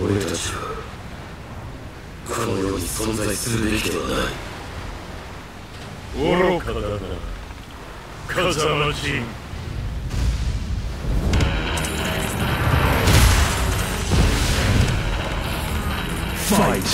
俺たちはこの世に存在するべきではない。愚かだな風間陣ファイト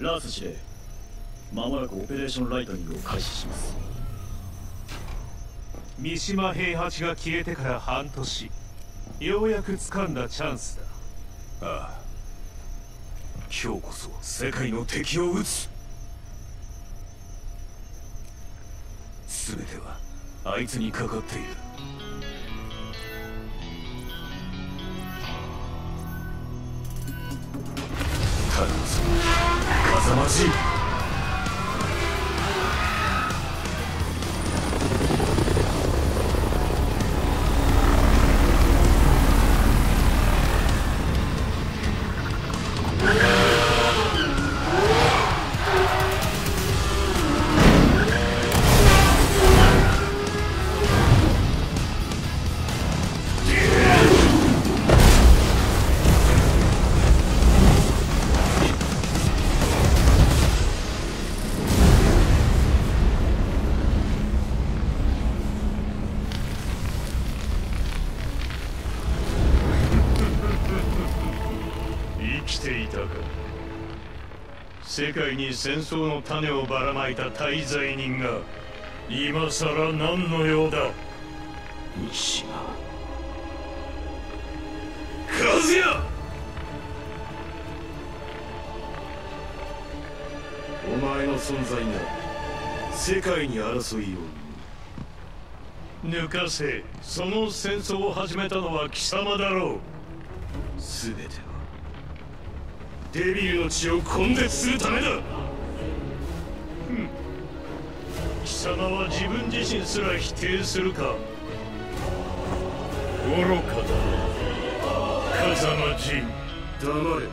ラース司令まもなくオペレーションライトニングを開始します。三島平八が消えてから半年。ようやく掴んだチャンスだ。ああ。今日こそ世界の敵を討つ。全てはあいつにかかっている。ち界に戦争の種をばらまいた大罪人が今さら何の用だ？三島和也お前の存在が世界に争いを抜かせその戦争を始めたのは貴様だろう。全てはデビルの血を根絶するためだ。貴様は自分自身すら否定するか。愚かだ風間陣黙れ。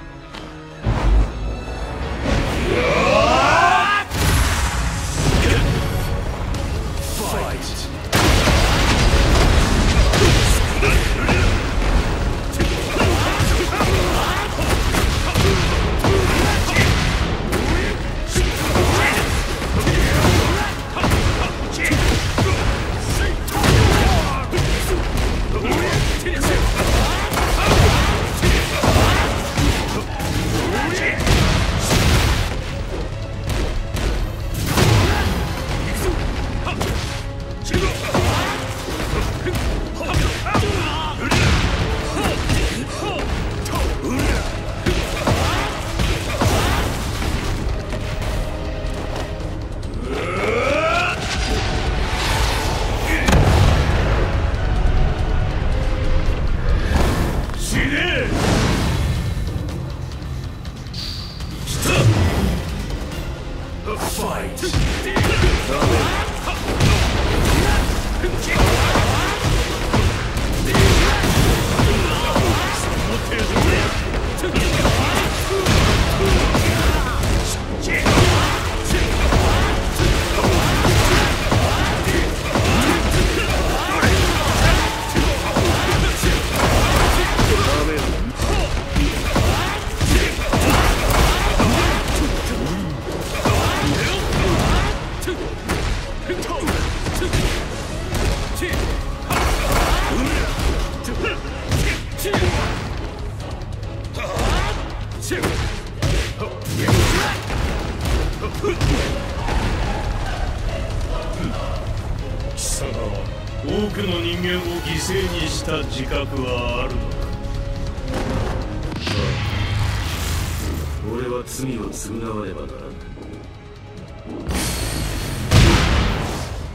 償わねばならん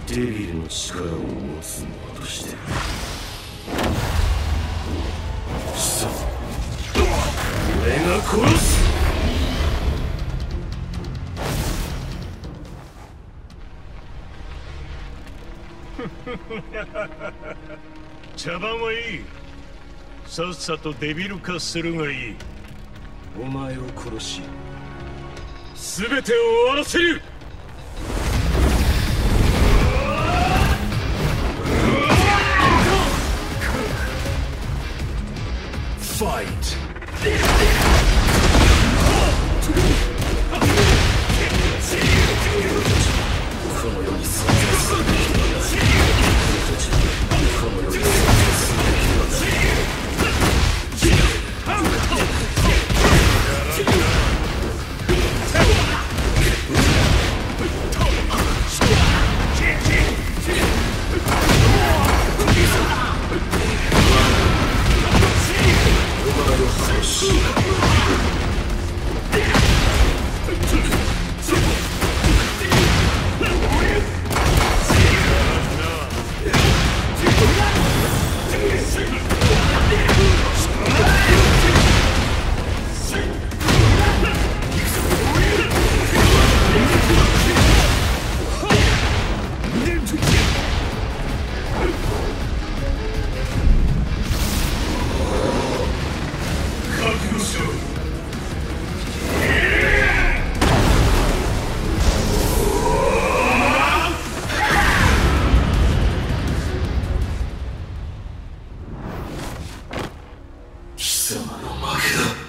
デビルの力を持つ者として俺が殺す茶番はいいさっさとデビル化する。がいいお前を殺し全てを終わらせる。ファイトだ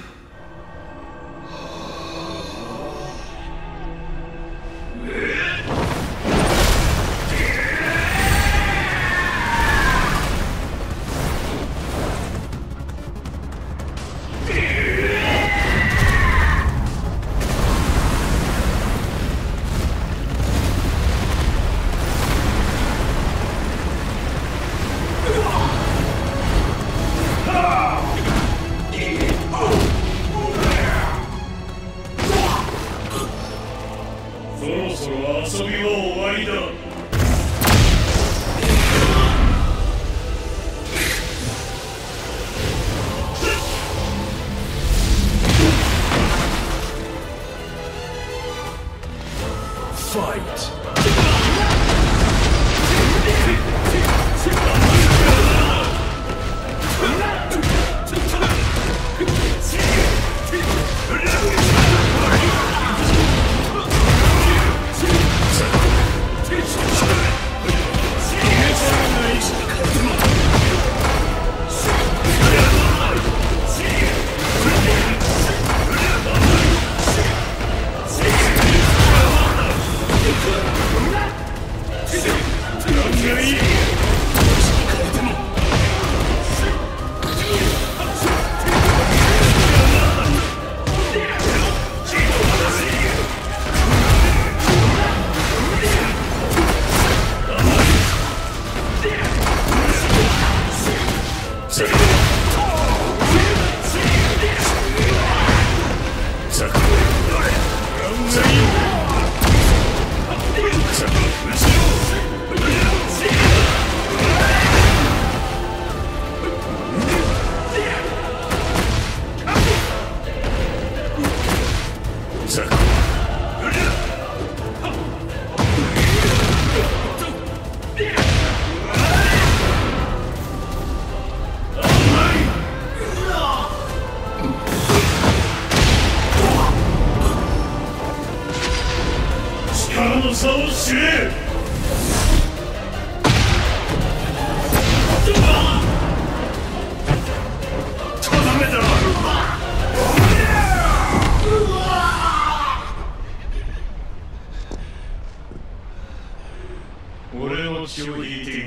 俺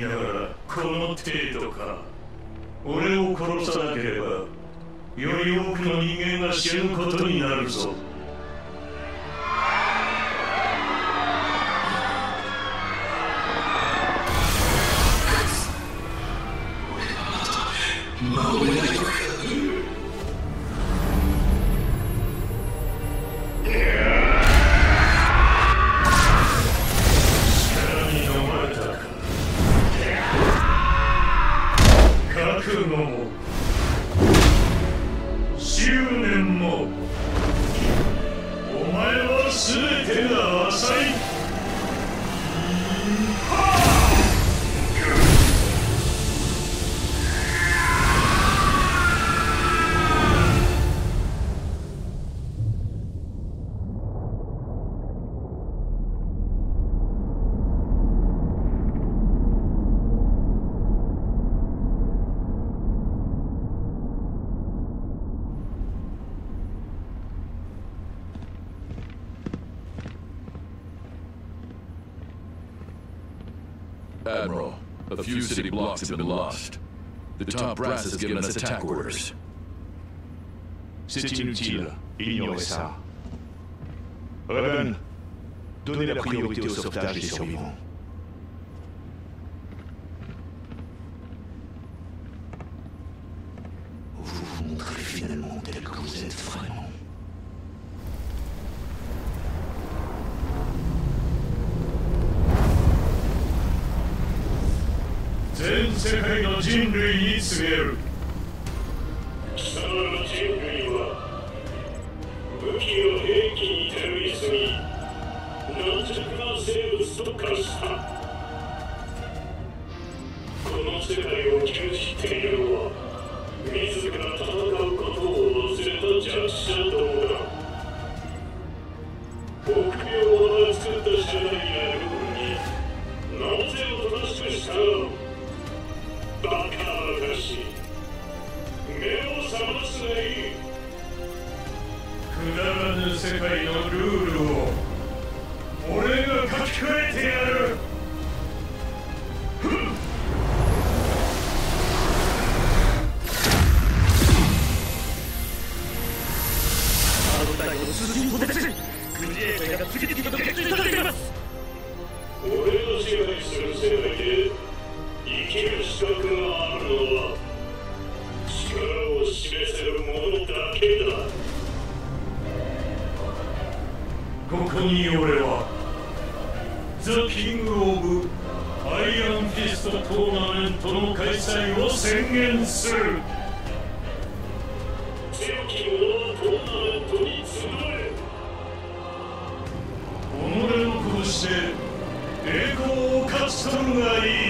ながらこの程度か。俺を殺さなければより多くの人間が死ぬことになるぞ。Admiral, a few city blocks have been lost. The top brass has given us attack orders. C'est inutile, ignorez ça. Raven, donnez la priorité au sauvetage des survivants. 世界の人類に告げる。貴様の人類は武器を兵器に頼りすぎ軟弱な生物と化した。この世界を牛耳っているのは自ら戦うことを忘れた弱者ど目を覚ますがいいくだらぬ世界のルールを俺が書き換えてやる。俺The King of Iron Fist Tournament の開催を宣言する。強き者はトーナメントに集え己の拳を勝ち取るがいい。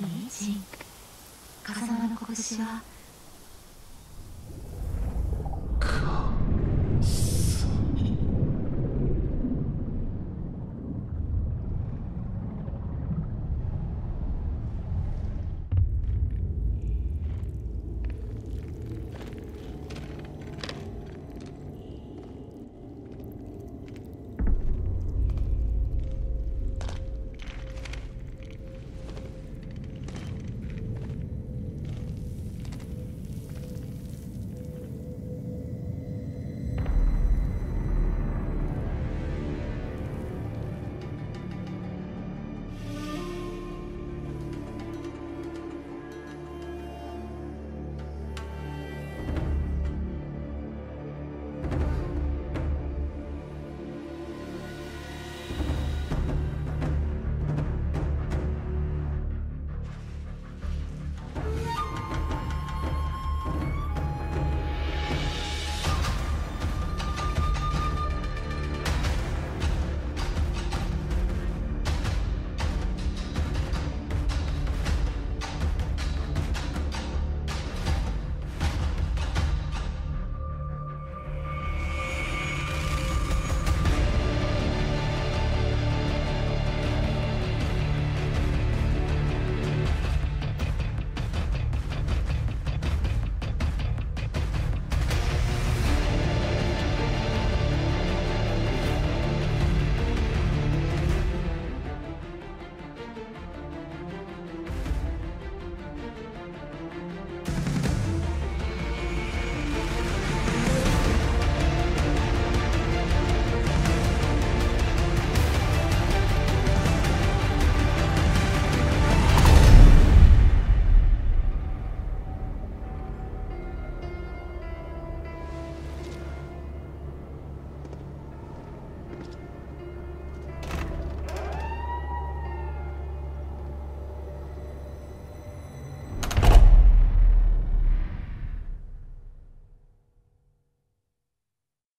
いいジン風間の拳は